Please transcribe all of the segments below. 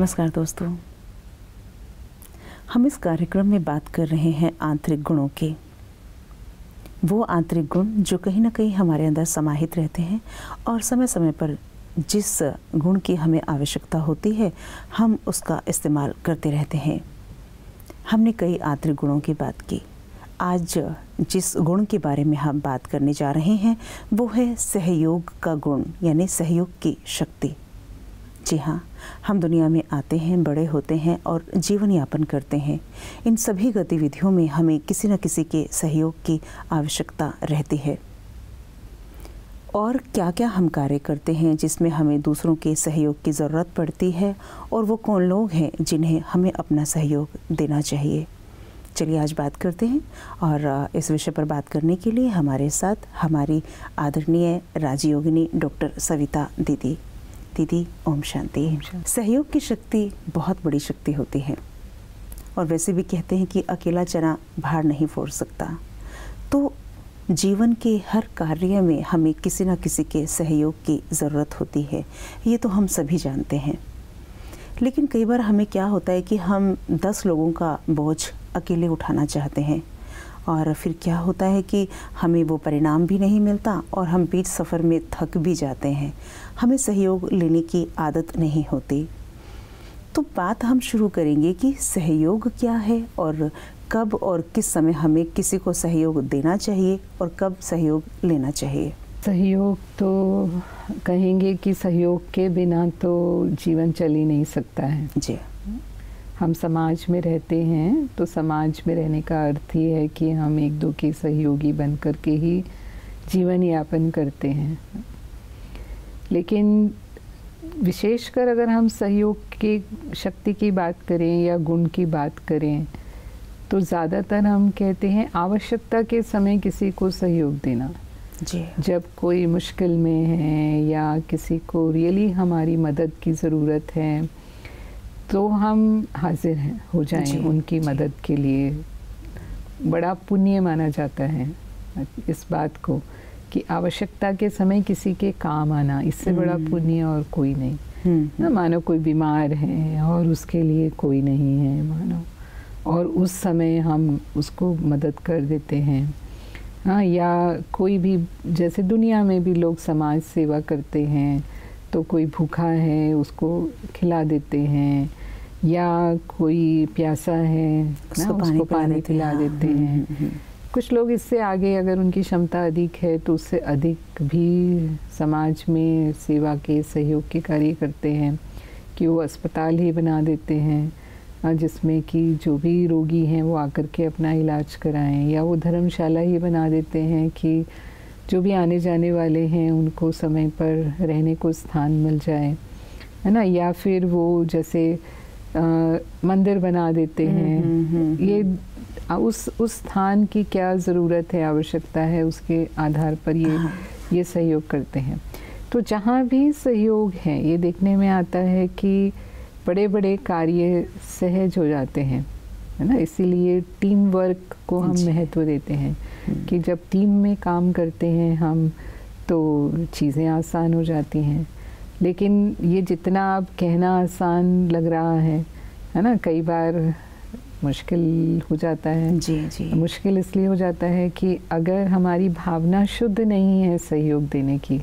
नमस्कार दोस्तों। हम इस कार्यक्रम में बात कर रहे हैं आंतरिक गुणों के। वो आंतरिक गुण जो कहीं ना कहीं हमारे अंदर समाहित रहते हैं और समय समय पर जिस गुण की हमें आवश्यकता होती है, हम उसका इस्तेमाल करते रहते हैं। हमने कई आंतरिक गुणों की बात की। आज जिस गुण के बारे में हम बात करने जा रहे हैं, वो है सहयोग का गुण, यानी सहयोग की शक्ति। जी हाँ हम दुनिया में आते हैं, बड़े होते हैं और जीवन यापन करते हैं। इन सभी गतिविधियों में हमें किसी न किसी के सहयोग की आवश्यकता रहती है। और क्या क्या हम कार्य करते हैं जिसमें हमें दूसरों के सहयोग की ज़रूरत पड़ती है और वो कौन लोग हैं जिन्हें हमें अपना सहयोग देना चाहिए? चलिए आज बात करते हैं और इस विषय पर बात करने के लिए हमारे साथ हमारी आदरणीय राजयोगिनी डॉक्टर सविता दीदी। दीदी ओम शांति। सहयोग की शक्ति बहुत बड़ी शक्ति होती है। और वैसे भी कहते हैं कि अकेला चना भार नहीं फोड़ सकता। तो जीवन के हर कार्य में हमें किसी न किसी के सहयोग की ज़रूरत होती है ये तो हम सभी जानते हैं। लेकिन कई बार हमें क्या होता है कि हम दस लोगों का बोझ अकेले उठाना चाहते हैं। और फिर क्या होता है कि हमें वो परिणाम भी नहीं मिलता और हम बीच सफ़र में थक भी जाते हैं। हमें सहयोग लेने की आदत नहीं होती। तो बात हम शुरू करेंगे कि सहयोग क्या है और कब और किस समय हमें किसी को सहयोग देना चाहिए और कब सहयोग लेना चाहिए। सहयोग तो कहेंगे कि सहयोग के बिना तो जीवन चल ही नहीं सकता है। जी। हम समाज में रहते हैं तो समाज में रहने का अर्थ ही है कि हम एक दो के सहयोगी बन कर के ही जीवन यापन करते हैं। लेकिन विशेषकर अगर हम सहयोग की शक्ति की बात करें या गुण की बात करें तो ज़्यादातर हम कहते हैं आवश्यकता के समय किसी को सहयोग देना। जी। जब कोई मुश्किल में है या किसी को रियली हमारी मदद की ज़रूरत है तो हम हाजिर हैं हो जाएँ उनकी मदद के लिए। बड़ा पुण्य माना जाता है इस बात को कि आवश्यकता के समय किसी के काम आना इससे बड़ा हम्म। पुण्य और कोई नहीं। हम्म, ना हम्म। मानो कोई बीमार है और उसके लिए कोई नहीं है मानो। और उस समय हम उसको मदद कर देते हैं। हाँ या कोई भी जैसे दुनिया में भी लोग समाज सेवा करते हैं तो कोई भूखा है उसको खिला देते हैं। या कोई प्यासा है ना उसको पानी पिला देते हाँ, हैं। हम्म, हम्म। कुछ लोग इससे आगे अगर उनकी क्षमता अधिक है तो उससे अधिक भी समाज में सेवा के सहयोग के कार्य करते हैं कि वो अस्पताल ही बना देते हैं जिसमें कि जो भी रोगी हैं वो आकर के अपना इलाज कराएँ या वो धर्मशाला ही बना देते हैं कि जो भी आने जाने वाले हैं उनको समय पर रहने को स्थान मिल जाए है ना? या फिर वो जैसे मंदिर बना देते हम्म, हैं। हम्म, हम्म, ये उस उस स्थान की क्या ज़रूरत है आवश्यकता है उसके आधार पर ये हाँ। ये सहयोग करते हैं। तो जहाँ भी सहयोग है ये देखने में आता है कि बड़े बड़े कार्य सहज हो जाते हैं है ना? इसीलिए टीम वर्क को हम महत्व देते हैं कि जब टीम में काम करते हैं हम तो चीज़ें आसान हो जाती हैं। लेकिन ये जितना अब कहना आसान लग रहा है है ना? कई बार मुश्किल हो जाता है। जी जी। मुश्किल इसलिए हो जाता है कि अगर हमारी भावना शुद्ध नहीं है सहयोग देने की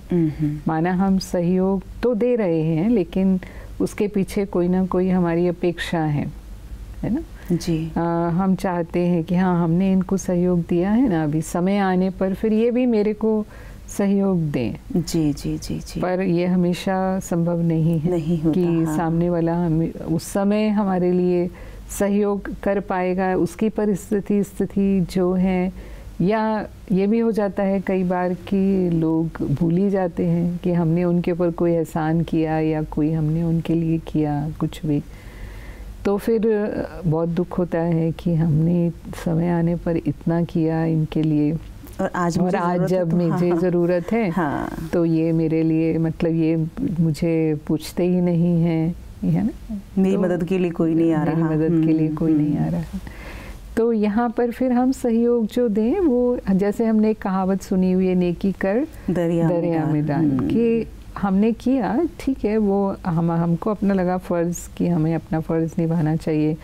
माना हम सहयोग तो दे रहे हैं लेकिन उसके पीछे कोई ना कोई हमारी अपेक्षा है है ना? जी। आ, हम चाहते हैं कि हाँ हमने इनको सहयोग दिया है ना अभी समय आने पर फिर ये भी मेरे को सहयोग दें। जी जी जी जी। पर ये हमेशा संभव नहीं है नहीं होता, कि हाँ। सामने वाला हमें उस समय हमारे लिए सहयोग कर पाएगा उसकी परिस्थिति स्थिति जो है या ये भी हो जाता है कई बार कि लोग भूल ही जाते हैं कि हमने उनके ऊपर कोई एहसान किया या कोई हमने उनके लिए किया कुछ भी। तो फिर बहुत दुख होता है कि हमने समय आने पर इतना किया इनके लिए। और आज और आज जब तो मुझे हाँ, ज़रूरत है। हाँ, तो ये मेरे लिए मतलब ये मुझे पूछते ही नहीं है है ना? मेरी तो मदद के लिए कोई नहीं आ रहा। मदद के लिए कोई नहीं आ हम्म, रहा। तो यहाँ पर फिर हम सहयोग जो दें वो जैसे हमने एक कहावत सुनी हुई है नेकी कर दरिया दरिया में डाल हम्म। कि हमने किया ठीक है वो हम हमको अपना लगा फ़र्ज़ कि हमें अपना फ़र्ज़ निभाना चाहिए।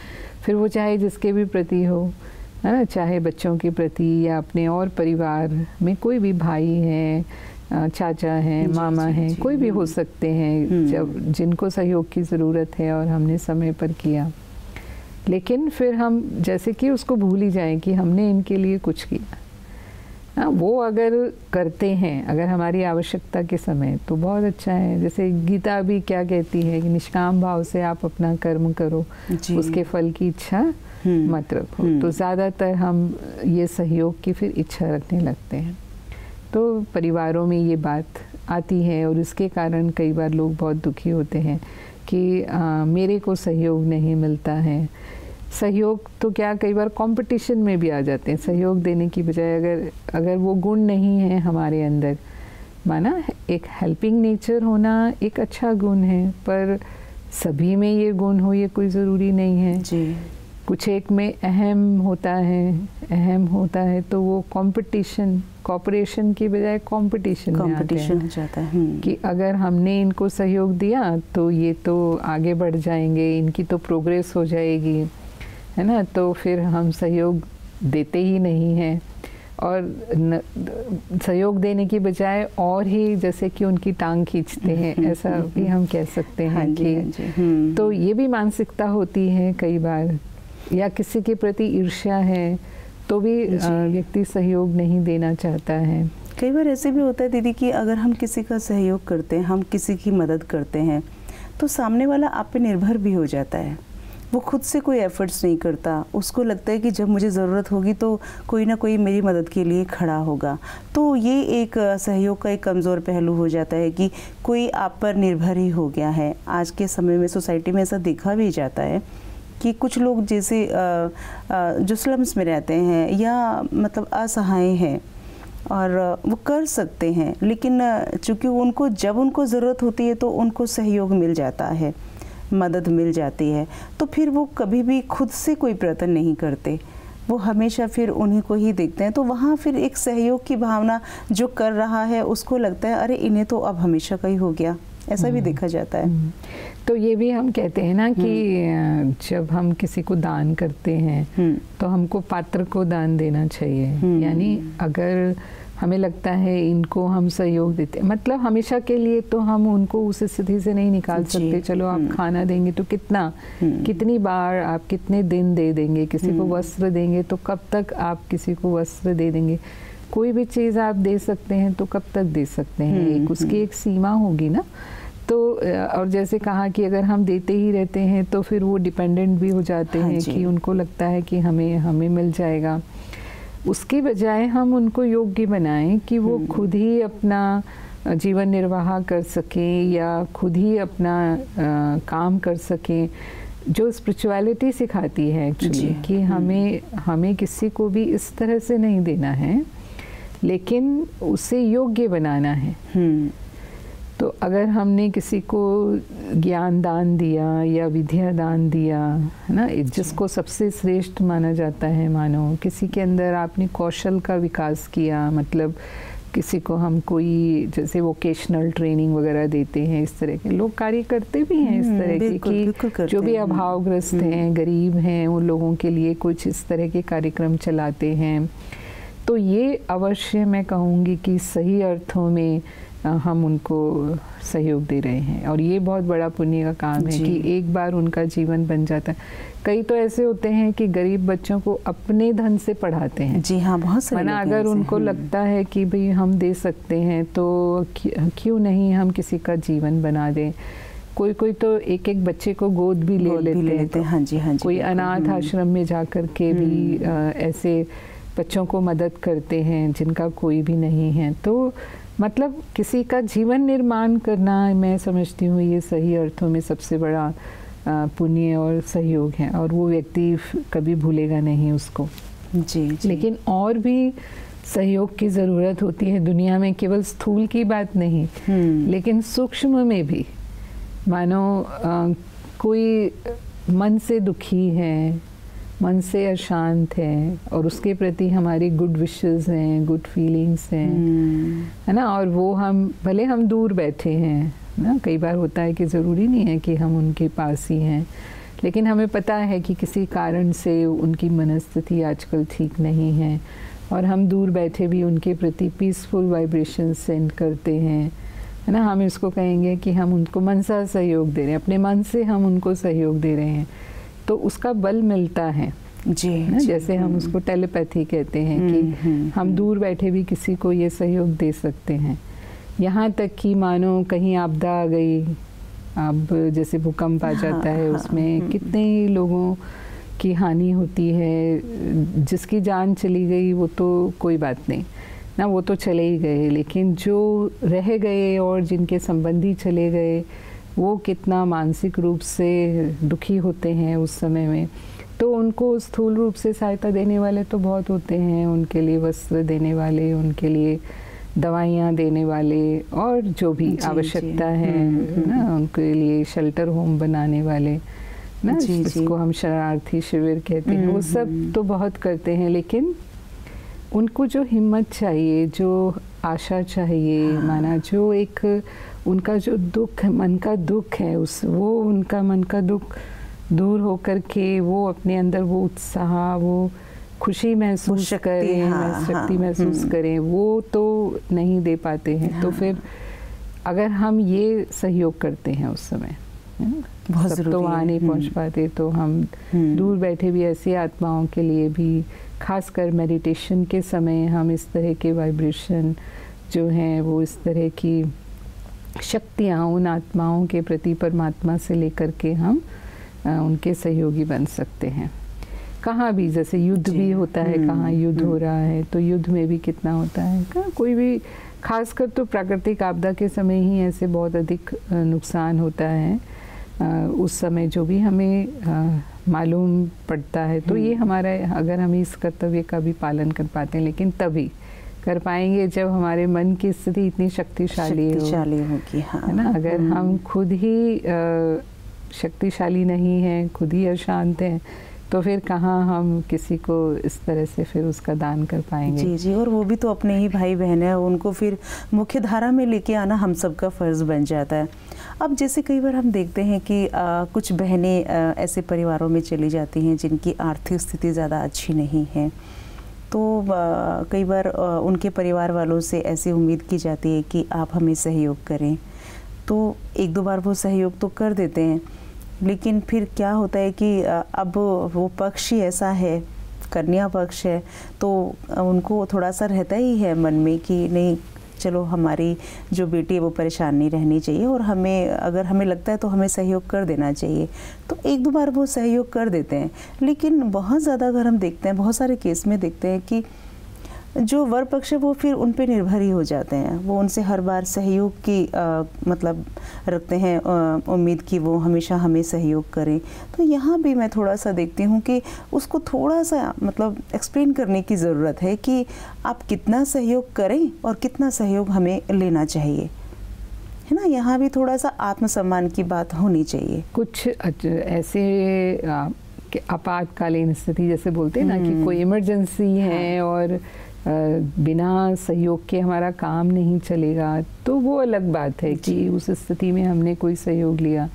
फिर वो चाहे जिसके भी प्रति हो है ना चाहे बच्चों के प्रति या अपने और परिवार में कोई भी भाई हैं चाचा हैं मामा हैं कोई भी हो हम्म। सकते हैं हम्म। जब जिनको सहयोग की ज़रूरत है और हमने समय पर किया लेकिन फिर हम जैसे कि उसको भूल ही जाएँ कि हमने इनके लिए कुछ किया हाँ वो अगर करते हैं अगर हमारी आवश्यकता के समय तो बहुत अच्छा है जैसे गीता भी क्या कहती है कि निष्काम भाव से आप अपना कर्म करो उसके फल की इच्छा। मत रखो। तो ज़्यादातर हम ये सहयोग की फिर इच्छा रखने लगते हैं। तो परिवारों में ये बात आती है और इसके कारण कई बार लोग बहुत दुखी होते हैं कि आ, मेरे को सहयोग नहीं मिलता है। सहयोग तो क्या कई बार कंपटीशन में भी आ जाते हैं। सहयोग देने की बजाय अगर अगर वो गुण नहीं है हमारे अंदर माना एक हेल्पिंग नेचर होना एक अच्छा गुण है पर सभी में ये गुण हो ये कोई ज़रूरी नहीं है। जी। कुछ एक में अहम होता है अहम होता है तो वो कंपटीशन कॉपरेशन की बजाय कंपटीशन कंपटीशन हो। जाता है हम्म। कि अगर हमने इनको सहयोग दिया तो ये तो आगे बढ़ जाएँगे इनकी तो प्रोग्रेस हो जाएगी है ना? तो फिर हम सहयोग देते ही नहीं हैं। और न, सहयोग देने की बजाय और ही जैसे कि उनकी टांग खींचते हैं हम्म, ऐसा हम्म, भी हम कह सकते हैं हाँ कि हाँ तो ये भी मानसिकता होती है कई बार। या किसी के प्रति ईर्ष्या है तो भी व्यक्ति सहयोग नहीं देना चाहता है। कई बार ऐसे भी होता है दीदी कि अगर हम किसी का सहयोग करते हैं हम किसी की मदद करते हैं तो सामने वाला आप पे निर्भर भी हो जाता है। वो खुद से कोई एफर्ट्स नहीं करता। उसको लगता है कि जब मुझे ज़रूरत होगी तो कोई ना कोई मेरी मदद के लिए खड़ा होगा। तो ये एक सहयोग का एक कमज़ोर पहलू हो जाता है कि कोई आप पर निर्भर ही हो गया है। आज के समय में सोसाइटी में ऐसा देखा भी जाता है कि कुछ लोग जैसे जो स्लम्स में रहते हैं या मतलब असहाय हैं और वो कर सकते हैं लेकिन चूँकि उनको जब उनको ज़रूरत होती है तो उनको सहयोग मिल जाता है मदद मिल जाती है। तो फिर वो कभी भी खुद से कोई प्रयत्न नहीं करते। वो हमेशा फिर उन्हीं को ही देखते हैं। तो वहाँ फिर एक सहयोग की भावना जो कर रहा है उसको लगता है अरे इन्हें तो अब हमेशा का ही हो गया। ऐसा भी हम्म। देखा जाता है। हम्म। तो ये भी हम कहते हैं ना कि हम्म। जब हम किसी को दान करते हैं तो हमको पात्र को दान देना चाहिए। यानी अगर हमें लगता है इनको हम सहयोग देते मतलब हमेशा के लिए तो हम उनको उस स्थिति से नहीं निकाल सकते चलो आप खाना देंगे तो कितना? कितनी बार आप कितने दिन दे देंगे? किसी को वस्त्र देंगे तो कब तक आप किसी को वस्त्र दे देंगे? कोई भी चीज़ आप दे सकते हैं तो कब तक दे सकते हैं? एक उसकी एक सीमा होगी ना। तो और जैसे कहा कि अगर हम देते ही रहते हैं तो फिर वो डिपेंडेंट भी हो जाते हाँ हैं कि उनको लगता है कि हमें हमें मिल जाएगा उसके बजाय हम उनको योग्य बनाएँ कि वो हम्म। खुद ही अपना जीवन निर्वाह कर सकें या खुद ही अपना आ, काम कर सकें जो स्पिरिचुअलिटी सिखाती है एक्चुअली कि हम्म। हमें हमें किसी को भी इस तरह से नहीं देना है लेकिन उसे योग्य बनाना है हम्म। तो अगर हमने किसी को ज्ञान दान दिया या विद्या दान दिया है ना? जिसको सबसे श्रेष्ठ माना जाता है मानो किसी के अंदर आपने कौशल का विकास किया मतलब किसी को हम कोई जैसे वोकेशनल ट्रेनिंग वगैरह देते हैं इस तरह के लोग कार्य करते भी हैं इस हम्म, तरह के कि जो भी अभावग्रस्त हम्म। हैं गरीब हैं उन लोगों के लिए कुछ इस तरह के कार्यक्रम चलाते हैं। तो ये अवश्य मैं कहूँगी कि सही अर्थों में हम उनको सहयोग दे रहे हैं। और ये बहुत बड़ा पुण्य का काम है कि एक बार उनका जीवन बन जाता है। कई तो ऐसे होते हैं कि गरीब बच्चों को अपने धन से पढ़ाते हैं। जी हाँ बहुत सारे मना अगर उनको हम्म। लगता है कि भाई हम दे सकते हैं तो क्यों नहीं हम किसी का जीवन बना दें? कोई कोई तो एक एक बच्चे को गोद भी ले गोद लेते, भी ले लेते हैं। हाँ जी हाँ जी कोई अनाथ हम्म। आश्रम में जा कर के भी आ, ऐसे बच्चों को मदद करते हैं जिनका कोई भी नहीं है। तो मतलब किसी का जीवन निर्माण करना मैं समझती हूँ ये सही अर्थों में सबसे बड़ा पुण्य और सहयोग है और वो व्यक्ति कभी भूलेगा नहीं उसको। जी, जी। लेकिन और भी सहयोग की ज़रूरत होती है। दुनिया में केवल स्थूल की बात नहीं हम्म। लेकिन सूक्ष्म में भी। मानो आ, कोई मन से दुखी है मन से अशांत है और उसके प्रति हमारी गुड विशेस हैं गुड फीलिंग्स हैं हम्म। है ना? और वो हम भले हम दूर बैठे हैं ना? कई बार होता है कि ज़रूरी नहीं है कि हम उनके पास ही हैं लेकिन हमें पता है कि किसी कारण से उनकी मनस्थिति आजकल ठीक नहीं है और हम दूर बैठे भी उनके प्रति पीसफुल वाइब्रेशन सेंड करते हैं है ना? हम इसको कहेंगे कि हम उनको मन सा सहयोग दे रहे हैं अपने मन से हम उनको सहयोग दे रहे हैं। तो उसका बल मिलता है। जी, ना? जी। जैसे हम हम्म। उसको टेलीपैथी कहते हैं कि हम्म, हम्म, हम दूर बैठे भी किसी को ये सहयोग दे सकते हैं। यहाँ तक कि मानो कहीं आपदा आ गई अब जैसे भूकंप आ हाँ, जाता है हाँ, उसमें हम्म। कितने लोगों की हानि होती है जिसकी जान चली गई वो तो कोई बात नहीं। ना वो तो चले ही गए लेकिन जो रह गए और जिनके संबंधी चले गए वो कितना मानसिक रूप से दुखी होते हैं उस समय में तो उनको स्थूल रूप से सहायता देने वाले तो बहुत होते हैं उनके लिए वस्त्र देने वाले उनके लिए दवाइयाँ देने वाले और जो भी आवश्यकता। है हम्म, हम्म। ना उनके लिए शेल्टर होम बनाने वाले ना जी। जिसको हम शरणार्थी शिविर कहते हैं वो हम्म, सब हम्म। तो बहुत करते हैं लेकिन उनको जो हिम्मत चाहिए जो आशा चाहिए हाँ। माना जो एक उनका जो दुख है मन का दुख है उस वो उनका मन का दुख दूर होकर के वो अपने अंदर वो उत्साह वो खुशी महसूस करें हाँ, शक्ति हाँ, महसूस हम्म। करें वो तो नहीं दे पाते हैं हाँ, तो हाँ। फिर अगर हम ये सहयोग करते हैं उस समय बहुत सब तो वहाँ नहीं पहुँच। पाते तो हम हम्म। दूर बैठे भी ऐसी आत्माओं के लिए भी खासकर मेडिटेशन के समय हम इस तरह के वाइब्रेशन जो हैं वो इस तरह की शक्तियाँ उन आत्माओं के प्रति परमात्मा से लेकर के हम उनके सहयोगी बन सकते हैं कहाँ भी जैसे युद्ध भी होता है हम्म, कहाँ युद्ध हो हम्म। रहा है तो युद्ध में भी कितना होता है कहाँ कोई भी खासकर तो प्राकृतिक आपदा के समय ही ऐसे बहुत अधिक नुकसान होता है उस समय जो भी हमें मालूम पड़ता है तो ये हम्म। हमारा अगर हम इस कर्तव्य का भी पालन कर पाते हैं लेकिन तभी कर पाएँगे जब हमारे मन की स्थिति इतनी शक्तिशाली हो। शक्तिशाली होगी हाँ। है ना? अगर हम्म। हम खुद ही शक्तिशाली नहीं हैं खुद ही अशांत हैं तो फिर कहाँ हम किसी को इस तरह से फिर उसका दान कर पाएँगे? जी जी और वो भी तो अपने ही भाई बहन है उनको फिर मुख्य धारा में लेके आना हम सबका फ़र्ज़ बन जाता है। अब जैसे कई बार हम देखते हैं कि आ, कुछ बहनें ऐसे परिवारों में चली जाती हैं जिनकी आर्थिक स्थिति ज़्यादा अच्छी नहीं है। तो कई बार उनके परिवार वालों से ऐसी उम्मीद की जाती है कि आप हमें सहयोग करें। तो एक दो बार वो सहयोग तो कर देते हैं, लेकिन फिर क्या होता है कि अब वो पक्ष ही ऐसा है, कन्या पक्ष है तो उनको थोड़ा सा रहता ही है मन में कि नहीं चलो हमारी जो बेटी है वो परेशान नहीं रहनी चाहिए और हमें, अगर हमें लगता है तो हमें सहयोग कर देना चाहिए। तो एक दो बार वो सहयोग कर देते हैं। लेकिन बहुत ज़्यादा अगर हम देखते हैं, बहुत सारे केस में देखते हैं कि जो वर पक्ष है वो फिर उन पर निर्भर ही हो जाते हैं। वो उनसे हर बार सहयोग की आ, मतलब रखते हैं उम्मीद कि वो हमेशा हमें सहयोग करें। तो यहाँ भी मैं थोड़ा सा देखती हूँ कि उसको थोड़ा सा मतलब एक्सप्लेन करने की ज़रूरत है कि आप कितना सहयोग करें और कितना सहयोग हमें लेना चाहिए। है ना? यहाँ भी थोड़ा सा आत्मसम्मान की बात होनी चाहिए। कुछ ऐसे आपातकालीन स्थिति जैसे बोलते हैं ना कि हम्म। कोई इमरजेंसी है। और आ, बिना सहयोग के हमारा काम नहीं चलेगा तो वो अलग बात है कि उस स्थिति में हमने कोई सहयोग लिया।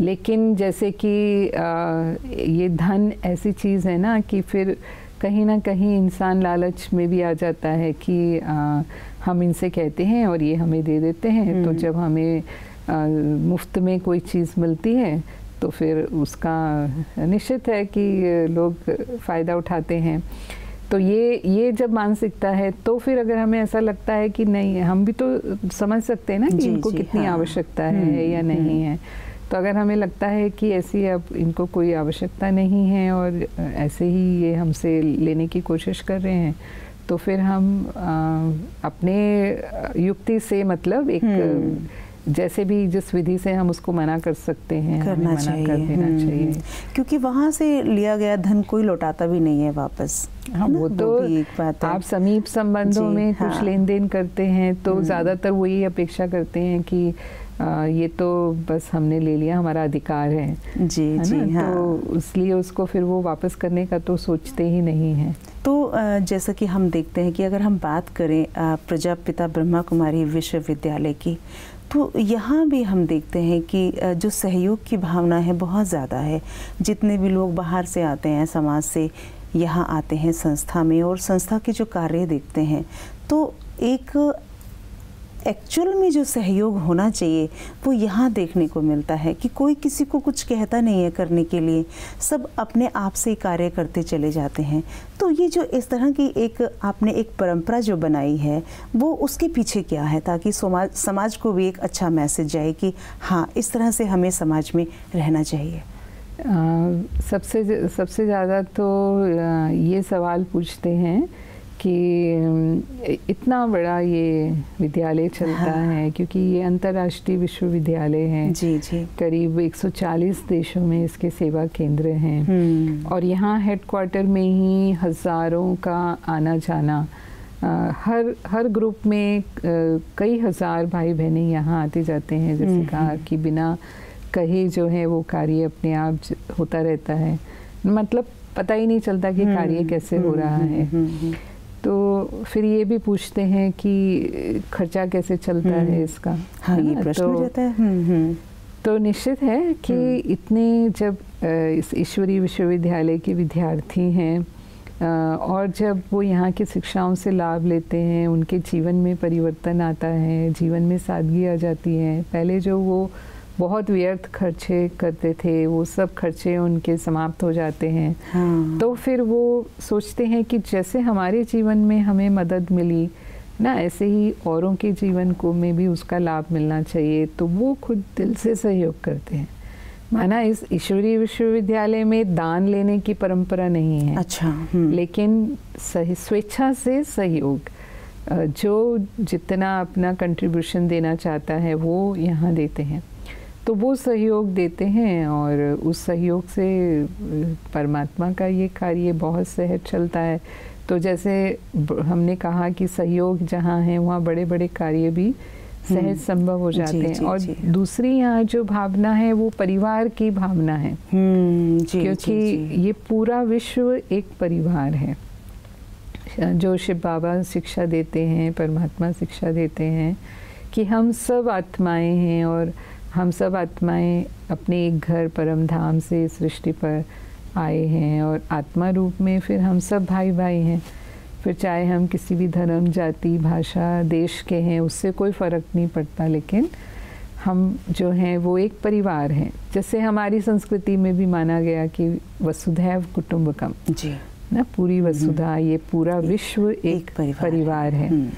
लेकिन जैसे कि आ, ये धन ऐसी चीज़ है ना कि फिर कहीं ना कहीं इंसान लालच में भी आ जाता है कि आ, हम इनसे कहते हैं और ये हमें दे देते हैं। तो हम्म। जब हमें आ, मुफ़्त में कोई चीज़ मिलती है तो फिर उसका निश्चित है कि लोग फ़ायदा उठाते हैं। तो ये ये जब मानसिकता है तो फिर अगर हमें ऐसा लगता है कि नहीं हम भी तो समझ सकते हैं ना कि जी, इनको जी, कितनी हाँ। आवश्यकता हम्म, है या नहीं हम्म। है तो अगर हमें लगता है कि ऐसी अब इनको कोई आवश्यकता नहीं है और ऐसे ही ये हमसे लेने की कोशिश कर रहे हैं तो फिर हम आ, अपने युक्ति से मतलब एक हम्म। जैसे भी जिस विधि से हम उसको मना कर सकते हैं करना मना चाहिए। कर देना हम्म, चाहिए। क्योंकि वहाँ से लिया गया धन कोई लौटाता भी नहीं है वापस हाँ है? वो तो भी एक बात है। आप समीप संबंधों में हाँ। कुछ लेन देन करते हैं तो हम्म। ज़्यादातर वही अपेक्षा करते हैं कि आ, ये तो बस हमने ले लिया हमारा अधिकार है जी है जी हाँ तो इसलिए उसको फिर वो वापस करने का तो सोचते ही नहीं है। तो जैसा कि हम देखते हैं कि अगर हम बात करें प्रजापिता ब्रह्मा कुमारी विश्वविद्यालय की तो यहाँ भी हम देखते हैं कि जो सहयोग की भावना है बहुत ज़्यादा है। जितने भी लोग बाहर से आते हैं, समाज से यहाँ आते हैं, संस्था में और संस्था के जो कार्य देखते हैं तो एक एक्चुअल में जो सहयोग होना चाहिए वो यहाँ देखने को मिलता है कि कोई किसी को कुछ कहता नहीं है करने के लिए सब अपने आप से कार्य करते चले जाते हैं। तो ये जो इस तरह की एक आपने एक परंपरा जो बनाई है वो उसके पीछे क्या है ताकि समाज समाज को भी एक अच्छा मैसेज जाए कि हाँ इस तरह से हमें समाज में रहना चाहिए। आ, सबसे सबसे ज़्यादा तो ये सवाल पूछते हैं कि इतना बड़ा ये विद्यालय चलता हाँ। है क्योंकि ये अंतर्राष्ट्रीय विश्वविद्यालय है। जी जी। करीब 140 देशों में इसके सेवा केंद्र हैं। हम्म। और यहाँ हेडक्वार्टर में ही हज़ारों का आना जाना हर हर ग्रुप में कई हज़ार भाई बहनें यहाँ आते जाते हैं। जैसे हम्म, कहा कि बिना कहे जो है वो कार्य अपने आप होता रहता है। मतलब पता ही नहीं चलता कि कार्य हम्म, कैसे हो हम्म, रहा हम्म, है। हम्म, हम्म, तो फिर ये भी पूछते हैं कि खर्चा कैसे चलता हम्म। है इसका हाँ ये प्रश्न तो- रहता है हम्म हम्म तो निश्चित है कि हम्म। इतने जब इस ईश्वरीय विश्वविद्यालय के विद्यार्थी हैं और जब वो यहाँ की शिक्षाओं से लाभ लेते हैं उनके जीवन में परिवर्तन आता है जीवन में सादगी आ जाती है पहले जो वो बहुत व्यर्थ खर्चे करते थे वो सब खर्चे उनके समाप्त हो जाते हैं। हाँ। तो फिर वो सोचते हैं कि जैसे हमारे जीवन में हमें मदद मिली ना ऐसे ही औरों के जीवन को में भी उसका लाभ मिलना चाहिए तो वो खुद दिल से सहयोग करते हैं। माना इस ईश्वरीय विश्वविद्यालय में दान लेने की परंपरा नहीं है। अच्छा हम्म, लेकिन सही स्वेच्छा से सहयोग जो जितना अपना कंट्रीब्यूशन देना चाहता है वो यहाँ देते हैं। तो वो सहयोग देते हैं और उस सहयोग से परमात्मा का ये कार्य बहुत सहज चलता है। तो जैसे हमने कहा कि सहयोग जहाँ है वहाँ बड़े बड़े कार्य भी सहज हम्म, संभव हो जाते जी, हैं। जी, और जी। दूसरी यहाँ जो भावना है वो परिवार की भावना है। हम्म, जी क्योंकि जी, जी। ये पूरा विश्व एक परिवार है। जो शिव बाबा शिक्षा देते हैं परमात्मा शिक्षा देते हैं कि हम सब आत्माएँ हैं और हम सब आत्माएँ अपने एक घर परम धाम से सृष्टि पर आए हैं और आत्मा रूप में फिर हम सब भाई भाई हैं। फिर चाहे हम किसी भी धर्म जाति भाषा देश के हैं उससे कोई फ़र्क नहीं पड़ता लेकिन हम जो हैं वो एक परिवार हैं। जैसे हमारी संस्कृति में भी माना गया कि वसुधैव कुटुंबकम। जी। ना पूरी वसुधा ये पूरा विश्व एक, एक परिवार परिवार है। हम्म,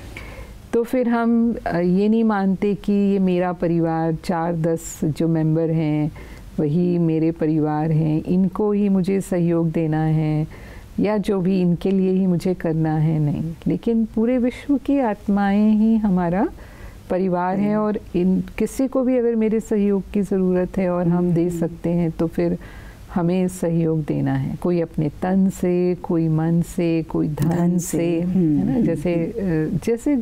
तो फिर हम ये नहीं मानते कि ये मेरा परिवार चार दस जो मेंबर हैं वही मेरे परिवार हैं इनको ही मुझे सहयोग देना है या जो भी इनके लिए ही मुझे करना है नहीं। लेकिन पूरे विश्व की आत्माएँ ही हमारा परिवार है और इन किसी को भी अगर मेरे सहयोग की ज़रूरत है और हम दे सकते हैं तो फिर हमें सहयोग देना है। कोई अपने तन से कोई मन से कोई धन, धन से, से, है ना? हम्म, जैसे जैसे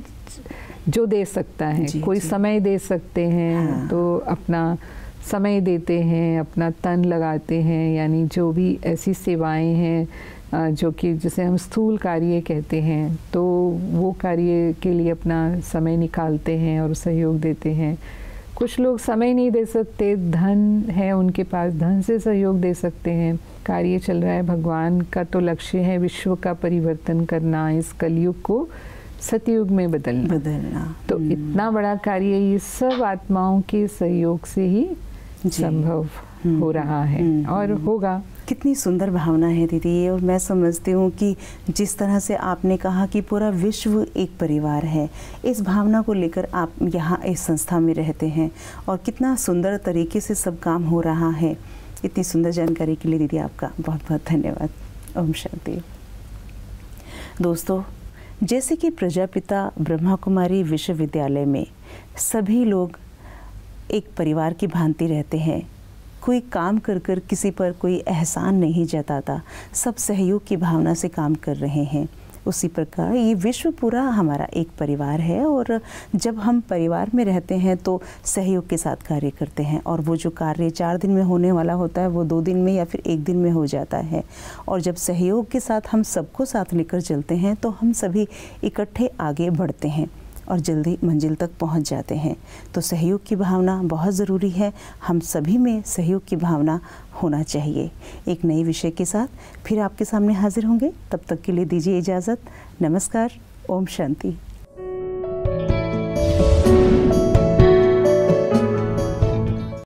जो दे सकता है। जी, कोई जी। समय दे सकते हैं हाँ। तो अपना समय देते हैं अपना तन लगाते हैं यानी जो भी ऐसी सेवाएँ हैं जो कि जिसे हम स्थूल कार्य कहते हैं तो वो कार्य के लिए अपना समय निकालते हैं और सहयोग देते हैं। कुछ लोग समय नहीं दे सकते धन है उनके पास धन से सहयोग दे सकते हैं। कार्य चल रहा है भगवान का तो लक्ष्य है विश्व का परिवर्तन करना इस कलयुग को सतयुग में बदलना। बदलना। तो हम्म, इतना बड़ा कार्य ये सब आत्माओं के सहयोग से ही संभव। हो रहा है। हम्म, और हम्म। होगा। कितनी सुंदर भावना है दीदी ये और मैं समझती हूँ कि जिस तरह से आपने कहा कि पूरा विश्व एक परिवार है इस भावना को लेकर आप यहाँ इस संस्था में रहते हैं और कितना सुंदर तरीके से सब काम हो रहा है। इतनी सुंदर जानकारी के लिए दीदी आपका बहुत बहुत धन्यवाद। ओम शांति। दोस्तों जैसे कि प्रजापिता ब्रह्मा कुमारी विश्वविद्यालय में सभी लोग एक परिवार की भांति रहते हैं कोई काम कर कर किसी पर कोई एहसान नहीं जताता। सब सहयोग की भावना से काम कर रहे हैं। उसी प्रकार ये विश्व पूरा हमारा एक परिवार है और जब हम परिवार में रहते हैं तो सहयोग के साथ कार्य करते हैं और वो जो कार्य चार दिन में होने वाला होता है वो दो दिन में या फिर एक दिन में हो जाता है। और जब सहयोग के साथ हम सबको साथ लेकर चलते हैं तो हम सभी इकट्ठे आगे बढ़ते हैं। और जल्दी मंजिल तक पहुँच जाते हैं। तो सहयोग की भावना बहुत ज़रूरी है। हम सभी में सहयोग की भावना होना चाहिए। एक नए विषय के साथ फिर आपके सामने हाजिर होंगे। तब तक के लिए दीजिए इजाज़त। नमस्कार। ओम शांति।